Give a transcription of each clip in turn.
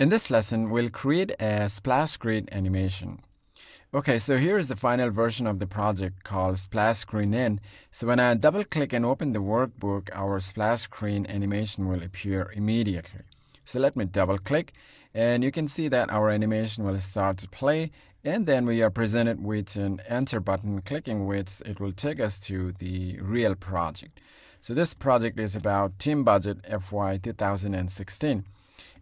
In this lesson, we'll create a splash screen animation. Okay, so here is the final version of the project called Splash Screen End. So when I double click and open the workbook, our splash screen animation will appear immediately. So let me double click and you can see that our animation will start to play and then we are presented with an enter button clicking which it will take us to the real project. So this project is about team budget FY 2016.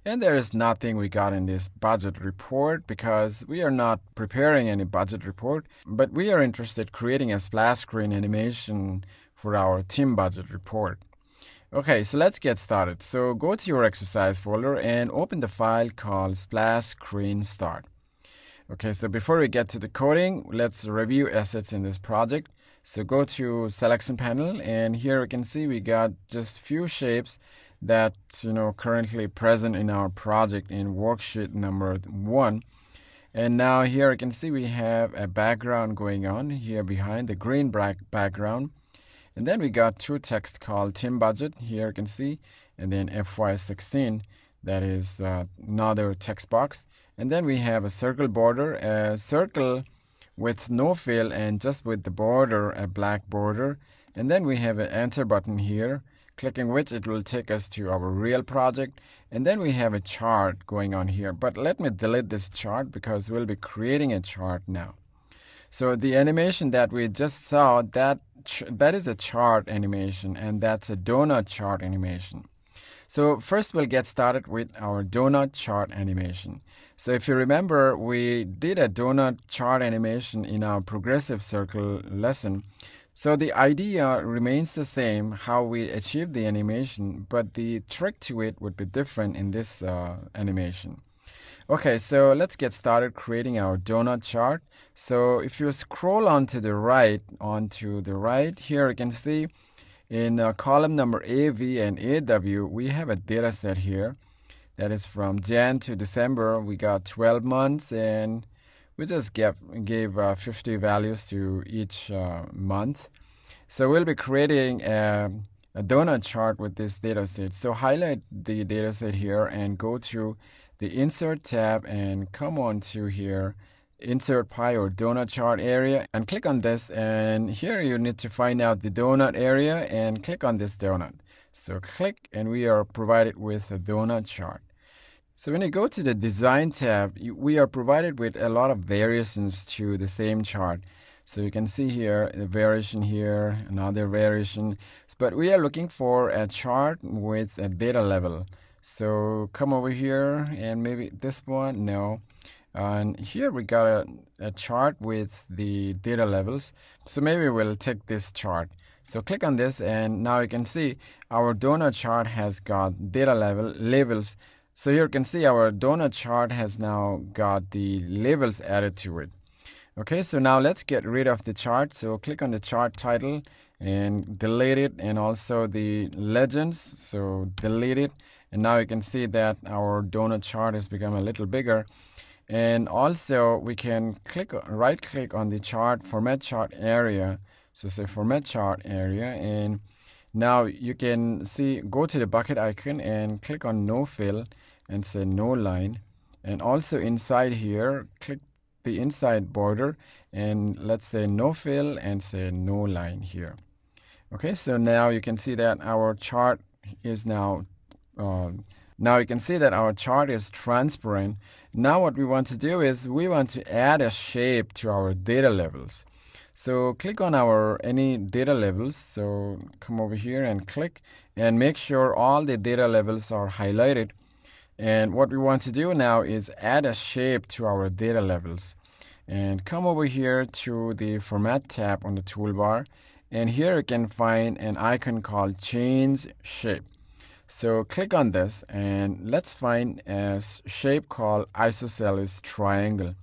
And there is nothing we got in this budget report because we are not preparing any budget report, but we are interested creating a splash screen animation for our team budget report. Okay, so let's get started. So go to your exercise folder and open the file called splash screen start. Okay, so before we get to the coding, let's review assets in this project. So go to selection panel and here we can see we got just few shapes that you know currently present in our project in worksheet number one. And now here you can see we have a background going on here behind the green background. And then we got two text called team budget here you can see and then FY16 that is uh, another text box. And then we have a circle border, a circle with no fill and just with the border, a black border. And then we have an enter button here clicking which it will take us to our real project. And then we have a chart going on here. But let me delete this chart because we'll be creating a chart now. So the animation that we just saw that that is a chart animation and that's a donut chart animation. So first we'll get started with our donut chart animation. So if you remember we did a donut chart animation in our progressive circle lesson so the idea remains the same how we achieve the animation, but the trick to it would be different in this uh, animation. Okay, so let's get started creating our donut chart. So if you scroll on to the right, onto the right, here you can see in uh, column number AV and AW, we have a data set here that is from Jan to December. We got 12 months and we just gave, gave uh, 50 values to each uh, month. So we'll be creating a, a donut chart with this data set. So highlight the data set here and go to the Insert tab and come on to here, Insert Pie or Donut Chart area and click on this. And here you need to find out the donut area and click on this donut. So click and we are provided with a donut chart. So when you go to the design tab, we are provided with a lot of variations to the same chart. So you can see here a variation here, another variation. But we are looking for a chart with a data level. So come over here and maybe this one, no. And here we got a, a chart with the data levels. So maybe we'll take this chart. So click on this and now you can see our donut chart has got data level labels so here you can see our donut chart has now got the labels added to it. Okay, so now let's get rid of the chart. So click on the chart title and delete it and also the legends. So delete it. And now you can see that our donut chart has become a little bigger. And also we can click right click on the chart format chart area. So say format chart area and now you can see go to the bucket icon and click on no fill and say no line. And also inside here click the inside border and let's say no fill and say no line here. Okay so now you can see that our chart is now uh, now you can see that our chart is transparent. Now what we want to do is we want to add a shape to our data levels so click on our any data levels so come over here and click and make sure all the data levels are highlighted and what we want to do now is add a shape to our data levels. And come over here to the Format tab on the toolbar. And here you can find an icon called Change Shape. So click on this and let's find a shape called isosceles triangle.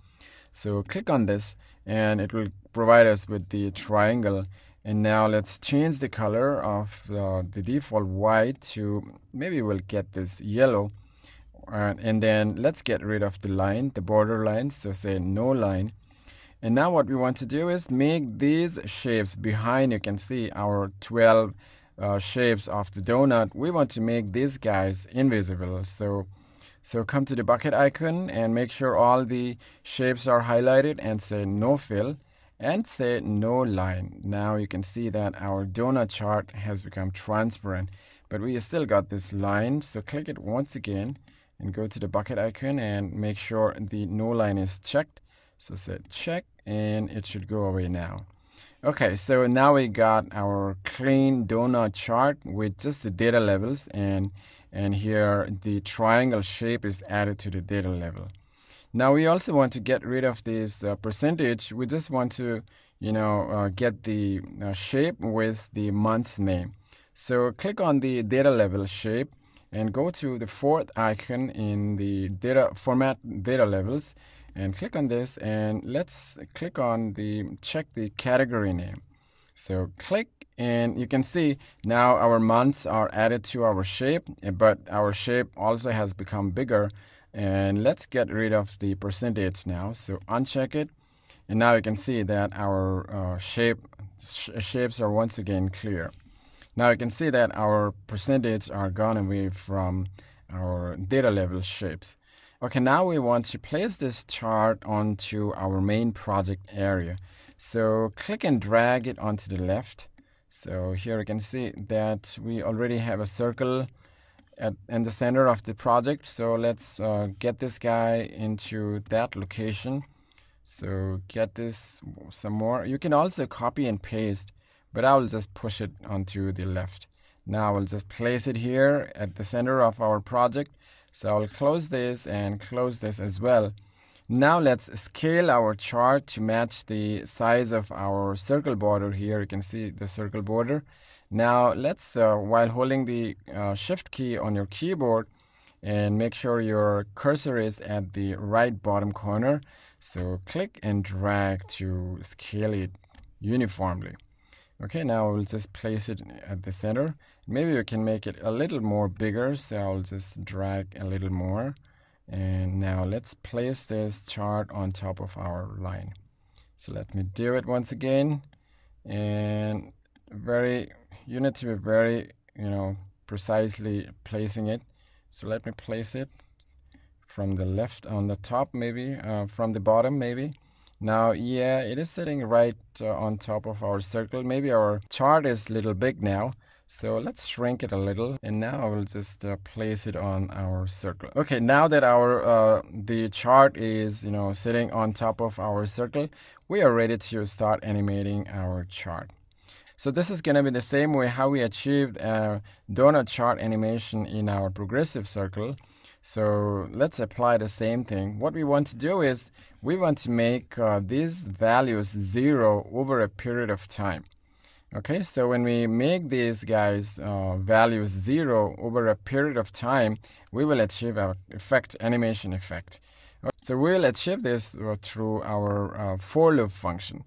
So click on this and it will provide us with the triangle. And now let's change the color of uh, the default white to maybe we'll get this yellow. Uh, and then let's get rid of the line the border line so say no line. And now what we want to do is make these shapes behind you can see our 12 uh, shapes of the donut. We want to make these guys invisible. So So come to the bucket icon and make sure all the shapes are highlighted and say no fill and say no line. Now you can see that our donut chart has become transparent, but we still got this line. So click it once again and go to the bucket icon and make sure the no line is checked. So say check and it should go away now. Okay, so now we got our clean donut chart with just the data levels and and here the triangle shape is added to the data level. Now we also want to get rid of this uh, percentage. We just want to, you know, uh, get the uh, shape with the month name. So click on the data level shape and go to the fourth icon in the data format data levels and click on this and let's click on the check the category name. So click and you can see now our months are added to our shape but our shape also has become bigger and let's get rid of the percentage now. So uncheck it. And now you can see that our uh, shape sh shapes are once again clear. Now you can see that our percentage are gone away from our data level shapes. Okay, now we want to place this chart onto our main project area. So click and drag it onto the left. So here you can see that we already have a circle at in the center of the project. So let's uh, get this guy into that location. So get this some more. You can also copy and paste but I will just push it onto the left. Now I'll just place it here at the center of our project so I'll close this and close this as well now let's scale our chart to match the size of our circle border here you can see the circle border now let's, uh, while holding the uh, shift key on your keyboard, and make sure your cursor is at the right bottom corner. So click and drag to scale it uniformly. Okay, now we'll just place it at the center. Maybe we can make it a little more bigger, so I'll just drag a little more. And now let's place this chart on top of our line. So let me do it once again. And very you need to be very you know precisely placing it so let me place it from the left on the top maybe uh, from the bottom maybe now yeah it is sitting right uh, on top of our circle maybe our chart is a little big now so let's shrink it a little and now I will just uh, place it on our circle. Okay, now that our uh, the chart is you know sitting on top of our circle, we are ready to start animating our chart. So this is going to be the same way how we achieved a donut chart animation in our progressive circle. So let's apply the same thing. What we want to do is we want to make uh, these values zero over a period of time. Okay, so when we make these guys uh, values zero over a period of time, we will achieve our effect animation effect. So we'll achieve this uh, through our uh, for loop function.